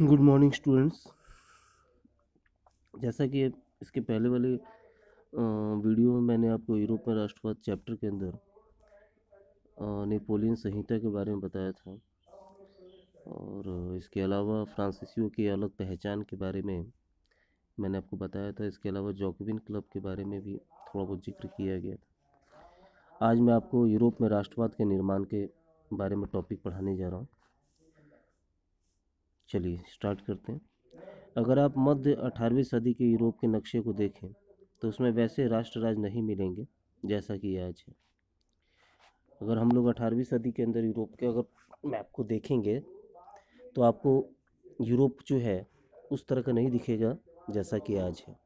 Good morning students जैसा कि इसके पहले वाले वीडियो में मैंने आपको यूरोप में राष्ट्रवाद चैप्टर के अंदर नेपोलियन संहिता के बारे में बताया था। और इसके अलावा फ्रांसीसियों की अलग पहचान के बारे में मैंने आपको बताया था। इसके अलावा जॉकविन क्लब के बारे में भी थोड़ा बहुत ज़िक्र किया गया था। आज मैं आपको यूरोप में राष्ट्रवाद के निर्माण के बारे में टॉपिक पढ़ाने जा रहा हूँ। चलिए स्टार्ट करते हैं। अगर आप मध्य अठारहवीं सदी के यूरोप के नक्शे को देखें तो उसमें वैसे राष्ट्र राज नहीं मिलेंगे, जैसा कि आज है। अगर हम लोग अठारहवीं सदी के अंदर यूरोप के अगर मैप को देखेंगे तो आपको यूरोप जो है, उस तरह का नहीं दिखेगा, जैसा कि आज है।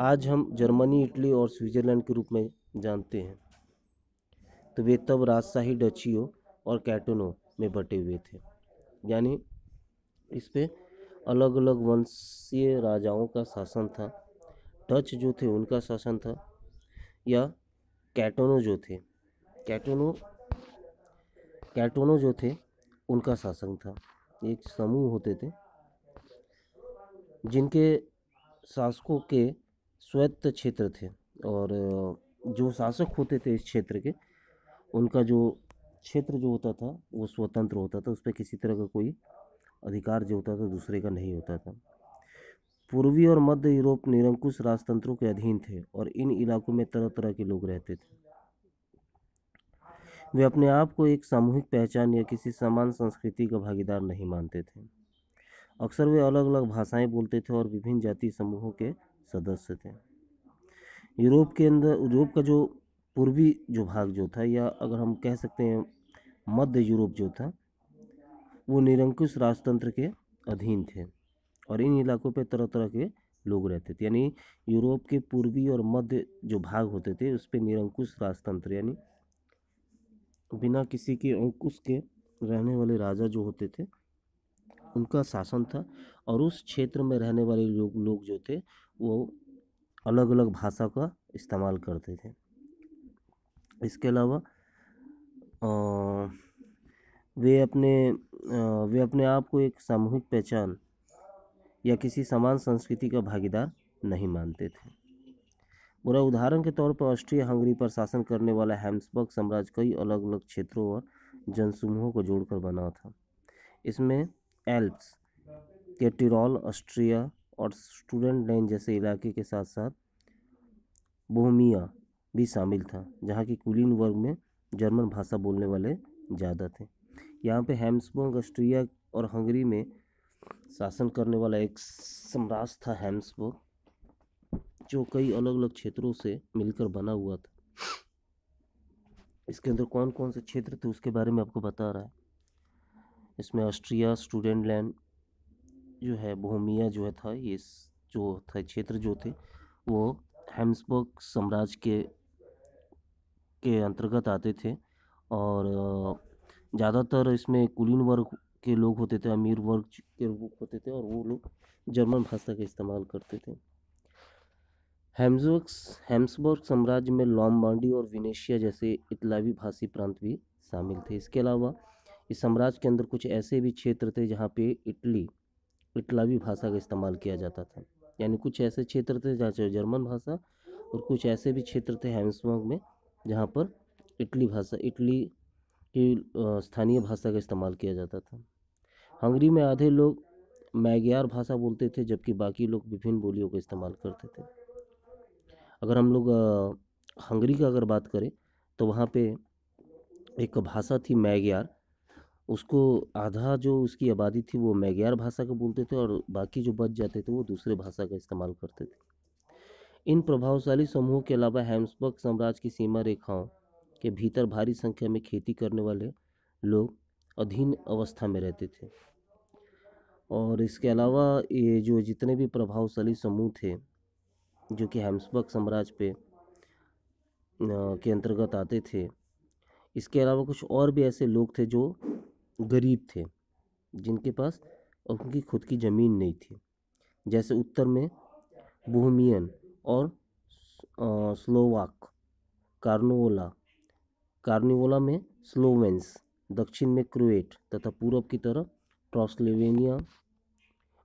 आज हम जर्मनी, इटली और स्विट्ज़रलैंड के रूप में जानते हैं। तो वे तब राजशाही डचियों और कैटोनों में बटे हुए थे। यानी इस पे अलग अलग वंशीय राजाओं का शासन था। डच जो थे, उनका शासन था, या कैटोनो जो थे, कैटोनो कैटोनो जो थे, उनका शासन था। एक समूह होते थे, जिनके शासकों के स्वायत्त क्षेत्र थे और जो शासक होते थे इस क्षेत्र के, उनका जो क्षेत्र जो होता था, वो स्वतंत्र होता था उस पर किसी तरह का कोई अधिकार जो होता था, दूसरे का नहीं होता था। पूर्वी और मध्य यूरोप निरंकुश राजतंत्रों के अधीन थे और इन इलाकों में तरह तरह के लोग रहते थे। वे अपने आप को एक सामूहिक पहचान या किसी समान संस्कृति का भागीदार नहीं मानते थे। अक्सर वे अलग अलग भाषाएँ बोलते थे और विभिन्न जाति समूहों के सदस्य थे। यूरोप के अंदर, यूरोप का जो पूर्वी जो भाग जो था या अगर हम कह सकते हैं मध्य यूरोप जो था, वो निरंकुश राजतंत्र के अधीन थे और इन इलाकों पे तरह तरह के लोग रहते थे। यानी यूरोप के पूर्वी और मध्य जो भाग होते थे, उस पर निरंकुश राजतंत्र, यानी बिना किसी के अंकुश के रहने वाले राजा जो होते थे, उनका शासन था और उस क्षेत्र में रहने वाले लोग लोग जो थे, वो अलग अलग भाषा का इस्तेमाल करते थे। इसके अलावा वे अपने वे अपने आप को एक सामूहिक पहचान या किसी समान संस्कृति का भागीदार नहीं मानते थे। बुरा उदाहरण के तौर पर ऑस्ट्रिया हंगरी पर शासन करने वाला हैम्सबर्ग साम्राज्य कई अलग अलग क्षेत्रों और जनसमूहों को जोड़कर बना था। इसमें एल्प्स के टिरोल, ऑस्ट्रिया और स्टूडेंट लैंड जैसे इलाके के साथ साथ बोहमिया भी शामिल था, जहाँ की कुलीन वर्ग में जर्मन भाषा बोलने वाले ज़्यादा थे। यहाँ पे हैम्सबर्ग, ऑस्ट्रिया और हंगरी में शासन करने वाला एक साम्राज्य था हैम्सबर्ग, जो कई अलग अलग क्षेत्रों से मिलकर बना हुआ था। इसके अंदर कौन कौन से क्षेत्र थे, उसके बारे में आपको बता रहा है। इसमें ऑस्ट्रिया स्टूडेंट लैंड जो है, बोहमिया जो है था, ये जो था, क्षेत्र जो थे, वो हैम्सबर्ग साम्राज्य के के अंतर्गत आते थे और ज़्यादातर इसमें कुलीन वर्ग के लोग होते थे, अमीर वर्ग के लोग होते थे और वो लोग जर्मन भाषा का इस्तेमाल करते थे। हेम्सबर्ग हेम्सबर्ग साम्राज्य में लॉम्बार्डी और विनेशिया जैसे इतलावी भाषी प्रांत भी शामिल थे। इसके अलावा इस साम्राज्य के अंदर कुछ ऐसे भी क्षेत्र थे जहाँ पे इटली इटलावी भाषा का इस्तेमाल किया जाता था। यानी कुछ ऐसे क्षेत्र थे जहाँ जर्मन भाषा और कुछ ऐसे भी क्षेत्र थे हेम्सबर्ग में जहाँ पर इटली भाषा, इटली की स्थानीय भाषा का इस्तेमाल किया जाता था। हंगरी में आधे लोग मैग्यार भाषा बोलते थे, जबकि बाकी लोग विभिन्न बोलियों का इस्तेमाल करते थे। अगर हम लोग हंगरी का अगर बात करें तो वहाँ पे एक भाषा थी मैग्यार। उसको आधा जो उसकी आबादी थी, वो मैग्यार भाषा का बोलते थे और बाकी जो बच जाते थे, वो दूसरे भाषा का इस्तेमाल करते थे। इन प्रभावशाली समूहों के अलावा हैम्सबर्ग साम्राज्य की सीमा रेखाओं के भीतर भारी संख्या में खेती करने वाले लोग अधीन अवस्था में रहते थे। और इसके अलावा ये जो जितने भी प्रभावशाली समूह थे, जो कि हैम्सबर्ग साम्राज्य पे के अंतर्गत आते थे, इसके अलावा कुछ और भी ऐसे लोग थे जो गरीब थे, जिनके पास उनकी खुद की ज़मीन नहीं थी। जैसे उत्तर में बोहमियन और स्लोवाक कार्नोवला कार्निवोला में स्लोवेंस दक्षिण में क्रोएट तथा पूर्व की तरफ़ ट्रॉस्लोवेनिया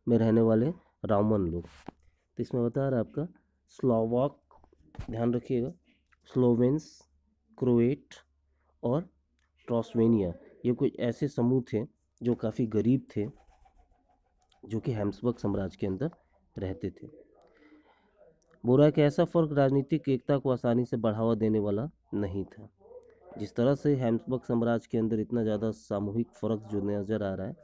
में रहने वाले रामन लोग। तो इसमें बता रहा है आपका, स्लोवाक, ध्यान रखिएगा स्लोवेंस क्रोएट और ट्रॉस्वेनिया ये कुछ ऐसे समूह थे जो काफ़ी गरीब थे, जो कि हेम्सबर्ग साम्राज्य के अंदर रहते थे। बोरा कि ऐसा फ़र्क राजनीतिक एकता को आसानी से बढ़ावा देने वाला नहीं था। जिस तरह से हेम्सबर्ग साम्राज्य के अंदर इतना ज़्यादा सामूहिक फ़र्क जो नज़र आ रहा है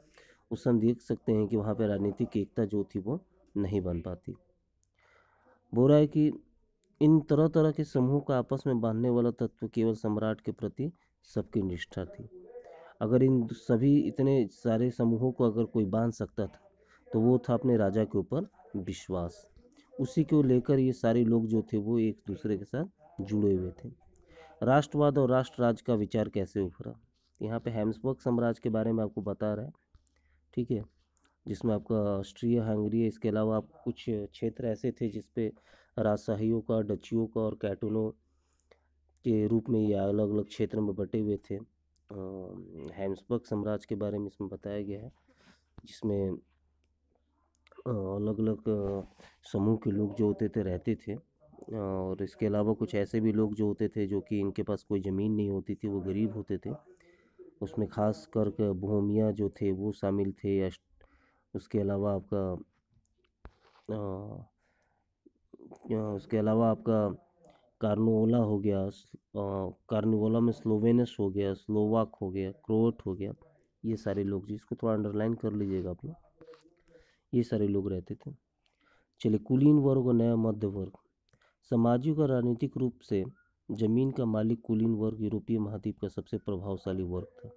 उससे हम देख सकते हैं कि वहाँ पर राजनीतिक एकता जो थी वो नहीं बन पाती। बोल रहा है कि इन तरह तरह के समूह का आपस में बांधने वाला तत्व केवल सम्राट के प्रति सबकी निष्ठा थी। अगर इन सभी इतने सारे समूहों को अगर कोई बाँध सकता था तो वो था अपने राजा के ऊपर विश्वास। उसी को लेकर ये सारे लोग जो थे वो एक दूसरे के साथ जुड़े हुए थे। राष्ट्रवाद और राष्ट्र राज का विचार कैसे उभरा? यहाँ पे हेम्सबर्ग साम्राज्य के बारे में आपको बता रहा है, ठीक है? जिसमें आपका ऑस्ट्रिया, हंगरी, इसके अलावा आप कुछ क्षेत्र ऐसे थे जिसपे राजशाहियों का, डचियों का और कैटूनों के रूप में ये अलग अलग क्षेत्र में बटे हुए थे। हेम्सबर्ग साम्राज्य के बारे में इसमें बताया गया है, जिसमें अलग अलग समूह के लोग जो होते थे, रहते थे। और इसके अलावा कुछ ऐसे भी लोग जो होते थे, जो कि इनके पास कोई ज़मीन नहीं होती थी, वो गरीब होते थे। उसमें खास कर भूमिया जो थे, वो शामिल थे। उसके अलावा आपका उसके अलावा आपका कार्नोला हो गया कार्निवोला में स्लोवेनस हो गया, स्लोवाक हो गया क्रोट हो गया। ये सारे लोग जिसको थोड़ा अंडरलाइन कर लीजिएगा आप लोग। ये सारे लोग रहते थे। चलिए कुलीन वर्ग और नया मध्य वर्ग सामाजिक और राजनीतिक रूप से ज़मीन का मालिक कुलीन वर्ग, यूरोपीय महाद्वीप का सबसे प्रभावशाली वर्ग था।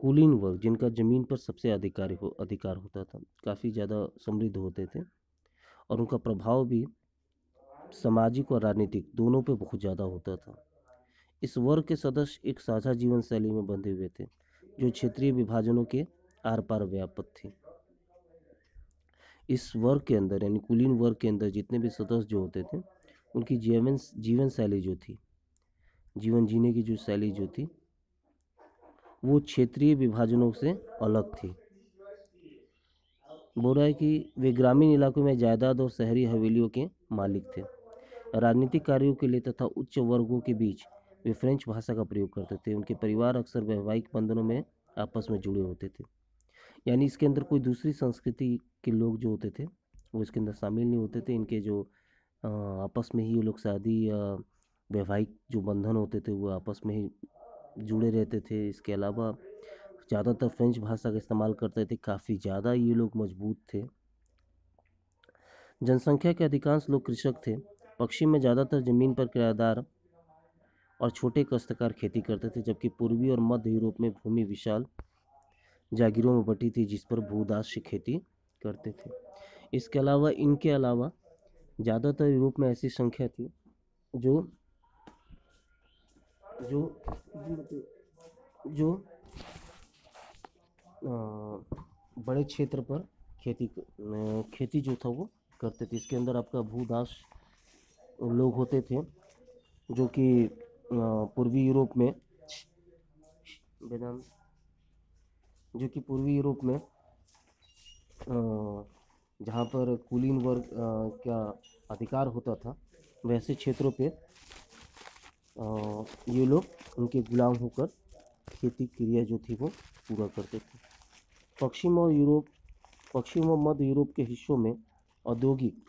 कुलीन वर्ग, जिनका ज़मीन पर सबसे अधिकारी हो, अधिकार होता था, काफ़ी ज़्यादा समृद्ध होते थे और उनका प्रभाव भी सामाजिक और राजनीतिक दोनों पे बहुत ज़्यादा होता था। इस वर्ग के सदस्य एक साझा जीवन शैली में बंधे हुए थे, जो क्षेत्रीय विभाजनों के आर पार व्यापक थी। इस वर्ग के अंदर, यानी कुलीन वर्ग के अंदर जितने भी सदस्य जो होते थे, उनकी जीवन जीवन शैली जो थी, जीवन जीने की जो शैली जो थी, वो क्षेत्रीय विभाजनों से अलग थी। बोल रहा है कि वे ग्रामीण इलाकों में जायदाद और शहरी हवेलियों के मालिक थे। राजनीतिक कार्यों के लिए तथा उच्च वर्गों के बीच वे फ्रेंच भाषा का प्रयोग करते थे। उनके परिवार अक्सर वैवाहिक बंधनों में आपस में जुड़े होते थे। यानी इसके अंदर कोई दूसरी संस्कृति के लोग जो होते थे, वो इसके अंदर शामिल नहीं होते थे। इनके जो आपस में ही ये लोग शादी या वैवाहिक जो बंधन होते थे, वो आपस में ही जुड़े रहते थे। इसके अलावा ज़्यादातर फ्रेंच भाषा का इस्तेमाल करते थे, काफ़ी ज़्यादा ये लोग मज़बूत थे। जनसंख्या के अधिकांश लोग कृषक थे। पश्चिम में ज़्यादातर ज़मीन पर किराएदार और छोटे कस्तकार खेती करते थे, जबकि पूर्वी और मध्य यूरोप में भूमि विशाल जागीरों में बटी थी जिस पर भूदास्य खेती करते थे। इसके अलावा, इनके अलावा, ज़्यादातर यूरोप में ऐसी संख्या थी जो जो जो बड़े क्षेत्र पर खेती खेती जो था वो करते थे। इसके अंदर आपका भूदास लोग होते थे, जो कि पूर्वी यूरोप में जो कि पूर्वी यूरोप में जहाँ पर कुलीन वर्ग का अधिकार होता था, वैसे क्षेत्रों पे ये लोग उनके गुलाम होकर खेती क्रिया जो थी वो पूरा करते थे। पश्चिम और यूरोप, पश्चिम और मध्य यूरोप के हिस्सों में औद्योगिक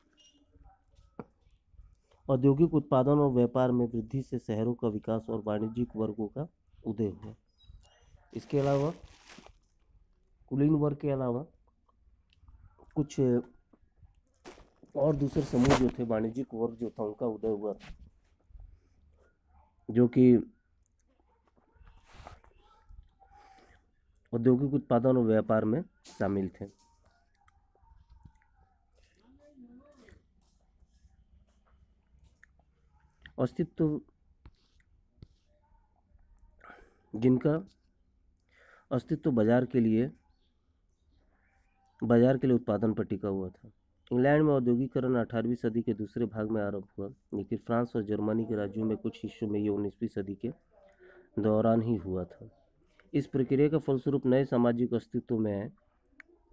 औद्योगिक उत्पादन और व्यापार में वृद्धि से शहरों का विकास और वाणिज्यिक वर्गों का उदय हुआ। इसके अलावा कुलीन वर्ग के अलावा कुछ, और दूसरे समूह जो थे, वाणिज्यिक वर्ग जो था, उनका उदय हुआ जो कि औद्योगिक उत्पादन और व्यापार में शामिल थे। अस्तित्व जिनका अस्तित्व बाज़ार के लिए बाज़ार के लिए उत्पादन पर टिका हुआ था। इंग्लैंड में औद्योगिकरण अठारहवीं सदी के दूसरे भाग में आरंभ हुआ, लेकिन फ्रांस और जर्मनी के राज्यों में कुछ हिस्सों में ये उन्नीसवीं सदी के दौरान ही हुआ था। इस प्रक्रिया का फलस्वरूप नए सामाजिक अस्तित्व में आए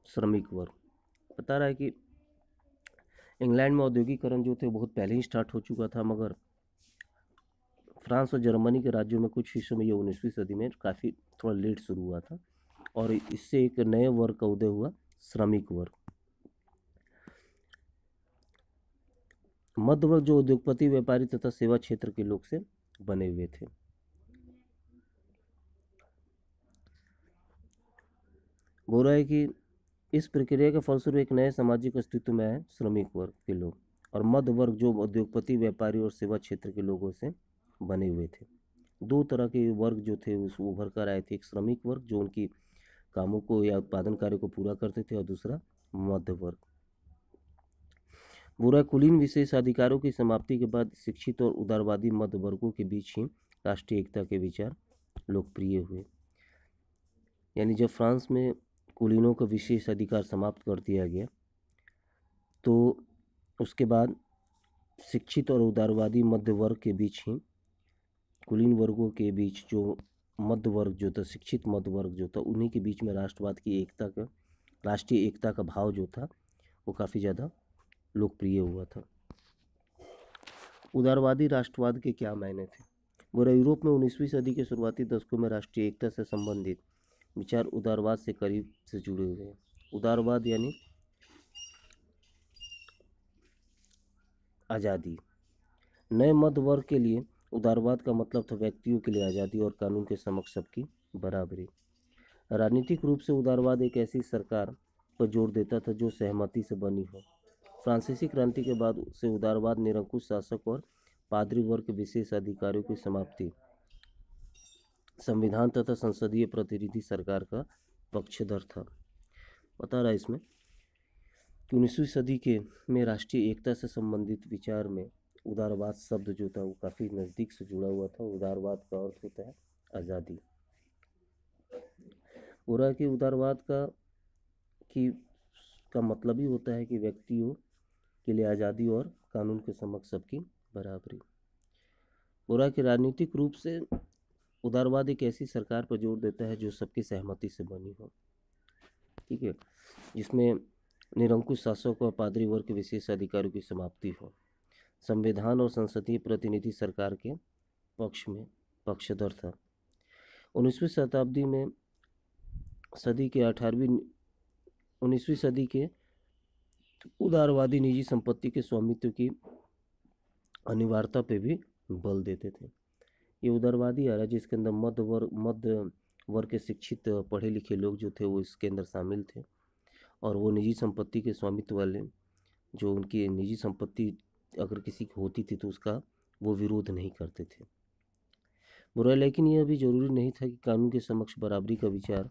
श्रमिक वर्ग। बता रहा है कि इंग्लैंड में औद्योगिकरण जो थे बहुत पहले ही स्टार्ट हो चुका था, मगर फ्रांस और जर्मनी के राज्यों में कुछ हिस्सों में ये उन्नीसवीं सदी में काफ़ी थोड़ा लेट शुरू हुआ था, और इससे एक नए वर्ग का उदय हुआ। श्रमिक वर्ग। मध्य वर्ग जो उद्योगपति, व्यापारी तथा सेवा क्षेत्र के लोग से बने हुए थे। बोल रहा है कि इस प्रक्रिया के फलस्वरूप एक नए सामाजिक अस्तित्व में आए श्रमिक वर्ग के लोग और मध्य वर्ग जो उद्योगपति, व्यापारी और सेवा क्षेत्र के लोगों से बने हुए थे। दो तरह के वर्ग जो थे, उस उभर कर आए थे। एक श्रमिक वर्ग जो उनकी कामों को या उत्पादन कार्य को पूरा करते थे और दूसरा मध्य वर्ग। बुरा कुलीन विशेष अधिकारों की समाप्ति के बाद शिक्षित और उदारवादी मध्य वर्गों के बीच ही राष्ट्रीय एकता के विचार लोकप्रिय हुए। यानी जब फ्रांस में कुलीनों का विशेष अधिकार समाप्त कर दिया गया तो उसके बाद शिक्षित और उदारवादी मध्य वर्ग के बीच ही कुलीन वर्गों के बीच जो मध्य वर्ग जो था, शिक्षित मध्य वर्ग जो था, उन्हीं के बीच में राष्ट्रवाद की एकता का, राष्ट्रीय एकता का भाव जो था, वो काफ़ी ज़्यादा लोकप्रिय हुआ था। उदारवादी राष्ट्रवाद के क्या मायने थे? बुरा यूरोप में उन्नीसवीं सदी के शुरुआती दशकों में राष्ट्रीय एकता से संबंधित विचार उदारवाद से करीब से जुड़े हुए हैं। उदारवाद यानी आज़ादी। नए मध्य वर्ग के लिए उदारवाद का मतलब था व्यक्तियों के लिए आज़ादी और कानून के समक्ष सबकी बराबरी। राजनीतिक रूप से उदारवाद एक ऐसी सरकार पर ज़ोर देता था जो सहमति से बनी हो। फ्रांसीसी क्रांति के बाद से उदारवाद निरंकुश शासक और पादरी वर्ग के विशेष अधिकारियों की समाप्ति। संविधान तथा संसदीय प्रतिनिधि सरकार का पक्षधर था। बता रहा है इसमें कि उन्नीसवीं सदी के में राष्ट्रीय एकता से संबंधित विचार में उदारवाद शब्द जो था वो काफ़ी नज़दीक से जुड़ा हुआ था, उदारवाद का अर्थ होता है आज़ादी। है कि उदारवाद का, की, का मतलब ही होता है कि व्यक्तियों के लिए आज़ादी और कानून के समक्ष सबकी बराबरी। है कि राजनीतिक रूप से उदारवाद एक ऐसी सरकार पर ज़ोर देता है जो सबकी सहमति से बनी हो। ठीक है? जिसमें निरंकुश शासक और पादरी वर्ग के विशेष अधिकारों की समाप्ति हो। संविधान और संसदीय प्रतिनिधि सरकार के पक्ष में पक्षधर था। उन्नीसवीं शताब्दी में सदी के अठारहवीं, उन्नीसवीं सदी के उदारवादी निजी संपत्ति के स्वामित्व की अनिवार्यता पे भी बल देते थे। ये उदारवादी आ रहा जिसके अंदर मध्य वर्ग मध्य वर्ग के शिक्षित पढ़े लिखे लोग जो थे वो इसके अंदर शामिल थे और वो निजी संपत्ति के स्वामित्व वाले जो उनकी निजी संपत्ति अगर किसी की होती थी तो उसका वो विरोध नहीं करते थे। बुरा लेकिन यह भी ज़रूरी नहीं था कि कानून के समक्ष बराबरी का विचार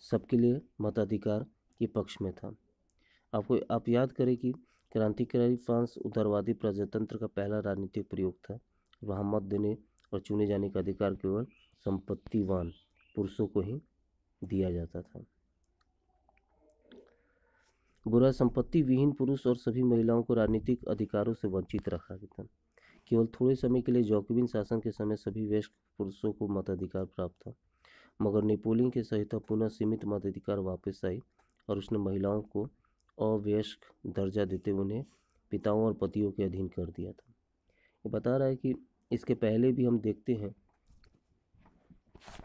सबके लिए मताधिकार के पक्ष में था। आपको, आप याद करें कि क्रांतिकारी फ्रांस उदारवादी प्रजातंत्र का पहला राजनीतिक प्रयोग था। वहाँ मत देने और चुने जाने का अधिकार केवल संपत्तिवान पुरुषों को ही दिया जाता था। बुरा संपत्ति विहीन पुरुष और सभी महिलाओं को राजनीतिक अधिकारों से वंचित रखा गया था। केवल थोड़े समय के लिए जॉकबिन शासन के समय सभी वयस्क पुरुषों को मताधिकार प्राप्त था, मगर नेपोलियन के सहायता पुनः सीमित मताधिकार वापस आई और उसने महिलाओं को अवयस्क दर्जा देते उन्हें पिताओं और पतियों के अधीन कर दिया था। ये बता रहा है कि इसके पहले भी हम देखते हैं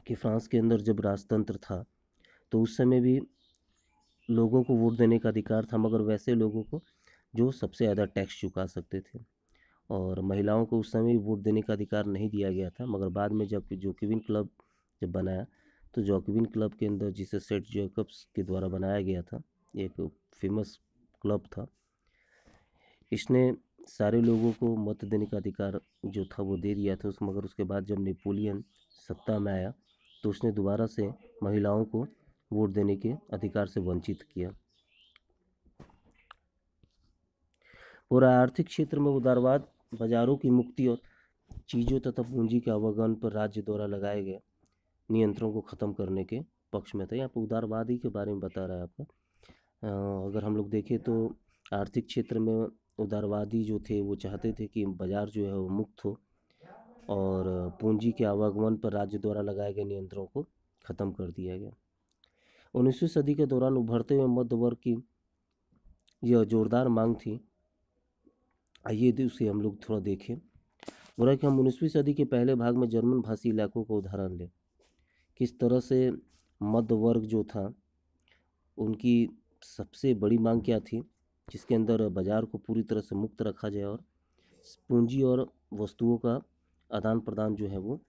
कि फ्रांस के अंदर जब राजतंत्र था तो उस समय भी लोगों को वोट देने का अधिकार था, मगर वैसे लोगों को जो सबसे ज़्यादा टैक्स चुका सकते थे। और महिलाओं को उस समय भी वोट देने का अधिकार नहीं दिया गया था, मगर बाद में जब जोकिविन क्लब जब बनाया तो जोकिविन क्लब के अंदर जिसे सेट जैकब्स के द्वारा बनाया गया था, एक फ़ेमस क्लब था, इसने सारे लोगों को मत देने का अधिकार जो था वो दे दिया था उस, मगर उसके बाद जब नेपोलियन सत्ता में आया तो उसने दोबारा से महिलाओं को वोट देने के अधिकार से वंचित किया। पूरा आर्थिक क्षेत्र में उदारवाद, बाजारों की मुक्ति और चीज़ों तथा पूंजी के आवागमन पर राज्य द्वारा लगाए गए नियंत्रणों को ख़त्म करने के पक्ष में था। यहाँ पर उदारवादी के बारे में बता रहा है आपका। अगर हम लोग देखें तो आर्थिक क्षेत्र में उदारवादी जो थे, वो चाहते थे कि बाज़ार जो है वो मुक्त हो और पूंजी के आवागमन पर राज्य द्वारा लगाए गए नियंत्रणों को ख़त्म कर दिया गया। उन्नीसवीं सदी के दौरान उभरते हुए मध्य वर्ग की यह जोरदार मांग थी। आइए उसे हम लोग थोड़ा देखें। बोला कि हम उन्नीसवीं सदी के पहले भाग में जर्मन भाषी इलाकों का उदाहरण लें। किस तरह से मध्य वर्ग जो था, उनकी सबसे बड़ी मांग क्या थी, जिसके अंदर बाज़ार को पूरी तरह से मुक्त रखा जाए और पूंजी और वस्तुओं का आदान प्रदान जो है वो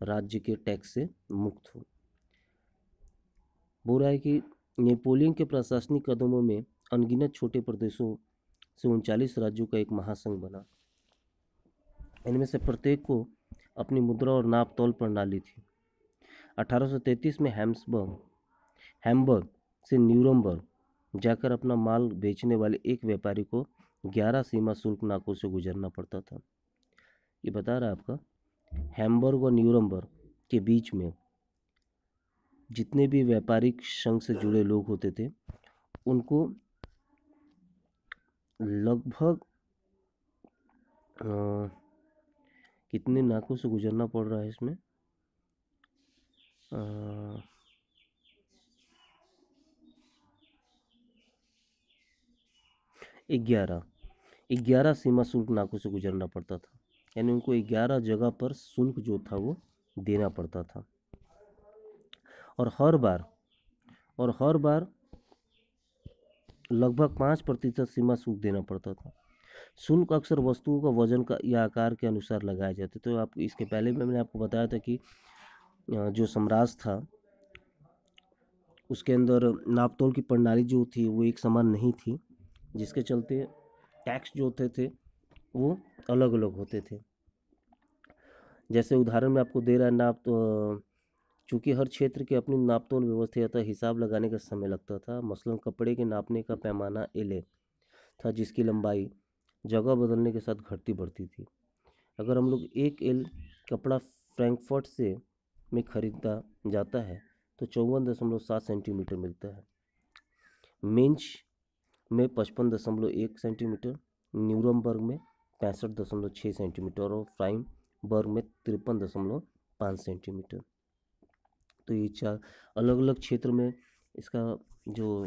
राज्य के टैक्स से मुक्त हो। बोल रहा है कि नेपोलियन के प्रशासनिक कदमों में अनगिनत छोटे प्रदेशों से उनचालीस राज्यों का एक महासंघ बना। इनमें से प्रत्येक को अपनी मुद्रा और नाप तौल प्रणाली थी। 1833 में हैम्सबर्ग, हैम्बर्ग से न्यूरमबर्ग जाकर अपना माल बेचने वाले एक व्यापारी को 11 सीमा शुल्क नाकों से गुजरना पड़ता था। ये बता रहा है आपका, हैम्बर्ग और न्यूरमबर्ग के बीच में जितने भी व्यापारिक संघ से जुड़े लोग होते थे, उनको लगभग कितने नाकों से गुजरना पड़ रहा है इसमें? ग्यारह। ग्यारह सीमा शुल्क नाकों से गुजरना पड़ता था। यानी उनको ग्यारह जगह पर शुल्क जो था वो देना पड़ता था। और हर बार, और हर बार लगभग पाँच प्रतिशत सीमा शुल्क देना पड़ता था। शुल्क अक्सर वस्तुओं का वज़न का या आकार के अनुसार लगाए जाते तो आप, इसके पहले भी मैंने आपको बताया था कि जो सम्राज था, उसके अंदर नापतोल की प्रणाली जो थी, वो एक समान नहीं थी, जिसके चलते टैक्स जो होते थे, वो अलग अलग होते थे। जैसे उदाहरण में आपको दे रहा है नाप तो चूँकि हर क्षेत्र की अपनी नापतोल व्यवस्था या हिसाब लगाने का समय लगता था मसलन कपड़े के नापने का पैमाना एले था जिसकी लंबाई जगह बदलने के साथ घटती बढ़ती थी। अगर हम लोग एक एल कपड़ा फ्रैंकफर्ट से में ख़रीदा जाता है तो चौवन दशमलव सात सेंटीमीटर मिलता है। मेंच में पचपन दशमलव एक सेंटीमीटर, न्यूरमबर्ग में पैंसठ दशमलव छः सेंटीमीटर और फ्राइम बर्ग में तिरपन दशमलव पाँच सेंटीमीटर। तो ये चार अलग अलग क्षेत्र में इसका जो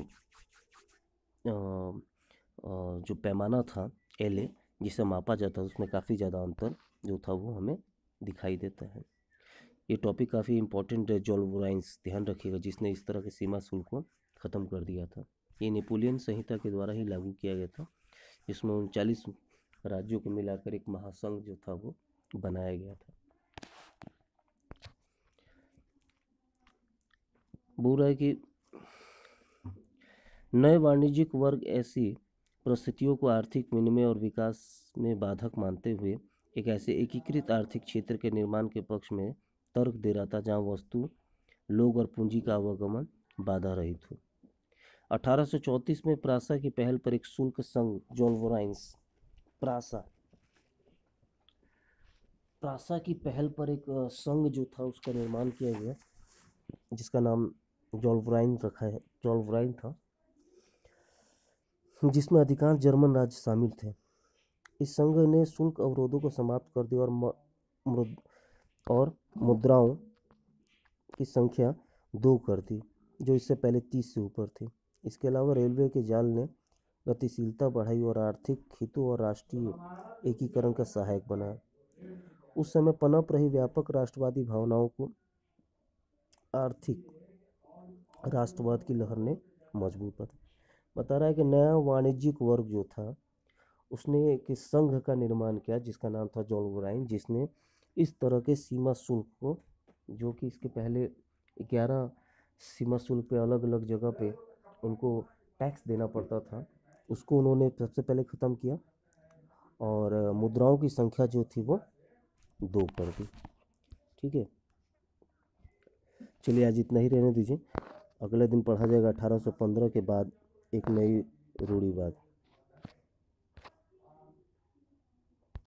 आ, आ, जो पैमाना था एल ए जिसे मापा जाता है उसमें काफ़ी ज़्यादा अंतर जो था वो हमें दिखाई देता है। ये टॉपिक काफ़ी इंपॉर्टेंट है जॉलवोराइंस ध्यान रखिएगा जिसने इस तरह के सीमा शुल्क को ख़त्म कर दिया था। ये नेपोलियन संहिता के द्वारा ही लागू किया गया था जिसमें उनचालीस राज्यों को मिलाकर एक महासंघ जो था वो बनाया गया था। बोल है कि नए वाणिज्यिक वर्ग ऐसी परिस्थितियों को आर्थिक विनिमय और विकास में बाधक मानते हुए एक ऐसे एकीकृत आर्थिक क्षेत्र के निर्माण के पक्ष में तर्क दे रहा था जहाँ वस्तु, लोग और पूंजी का आवागमन बाधा रहित हो। 1834 में प्रासा की पहल पर एक शुल्क संघ जोलवोराइंस प्रासा प्रासा की पहल पर एक संघ जो था उसका निर्माण किया गया, जिसका नाम जॉलवराइन रखा है, जॉलवराइन था, जिसमें अधिकांश जर्मन राज्य शामिल थे। इस संघ ने शुल्क अवरोधों को समाप्त कर दिया और और मुद्राओं की संख्या दो कर दी, जो इससे पहले तीस से ऊपर थी। इसके अलावा रेलवे के जाल ने गतिशीलता बढ़ाई और आर्थिक हितों और राष्ट्रीय एकीकरण का सहायक बनाया। उस समय पनप रही व्यापक राष्ट्रवादी भावनाओं को आर्थिक राष्ट्रवाद की लहर ने मज़बूत बता बता रहा है कि नया वाणिज्यिक वर्ग जो था, उसने एक संघ का निर्माण किया जिसका नाम था जॉलवराइन जिसने इस तरह के सीमा शुल्क को, जो कि इसके पहले ग्यारह सीमा शुल्क पे अलग अलग जगह पे उनको टैक्स देना पड़ता था, उसको उन्होंने सबसे पहले ख़त्म किया और मुद्राओं की संख्या जो थी वो दो कर दी ठीक है? चलिए आज इतना ही रहने दीजिए। अगले दिन पढ़ा जाएगा 1815 के बाद एक नई रूढ़ीवाद।